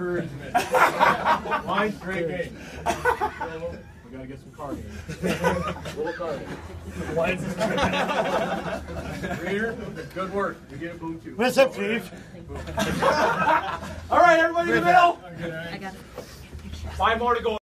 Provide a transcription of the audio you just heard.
encouragement. Mine's great game. We gotta get some carding. Little carding. Line's Reader, good work. You get a boom too. What's up, Chief? All right, everybody in the middle. I got it. Five more to go.